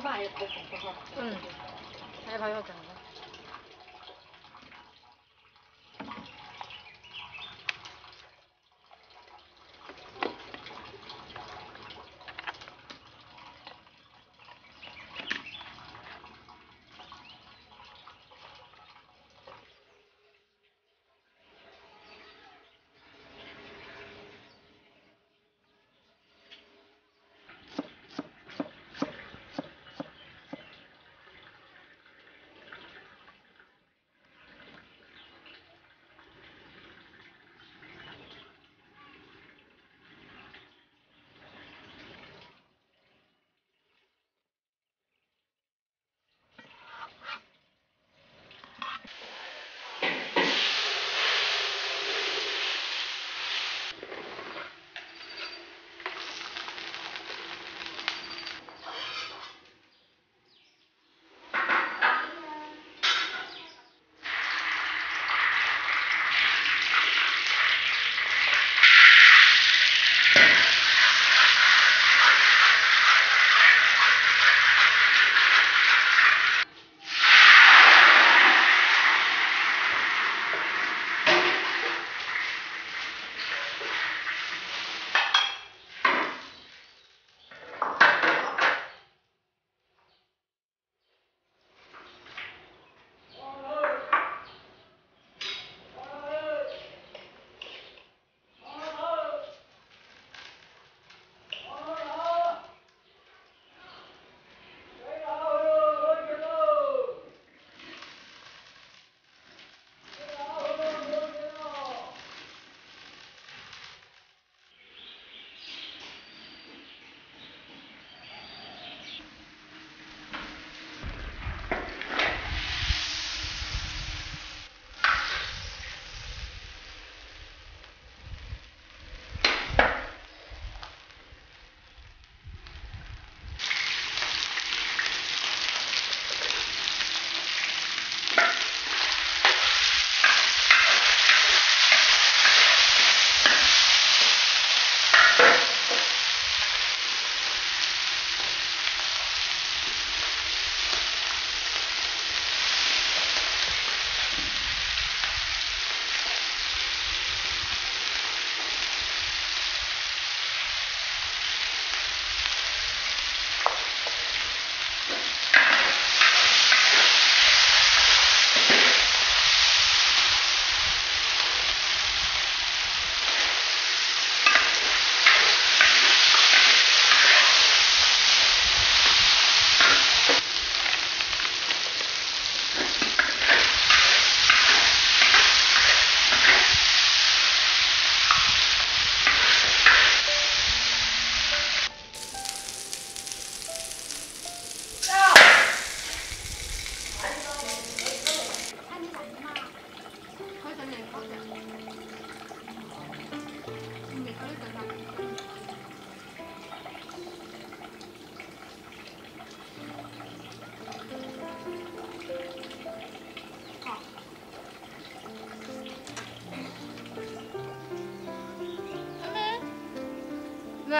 一番はく。うん。对，